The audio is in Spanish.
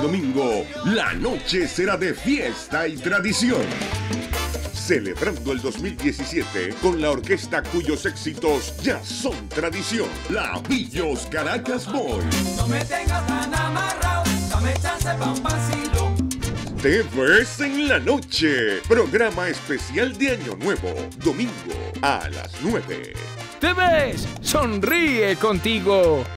Domingo, la noche será de fiesta y tradición. Celebrando el 2017 con la orquesta cuyos éxitos ya son tradición, la Villos Caracas Boys. No me tengas tan amarrado, dame chance pa' un vacilo. Te ves en la noche. Programa especial de Año Nuevo. Domingo a las 9. Te ves, sonríe contigo.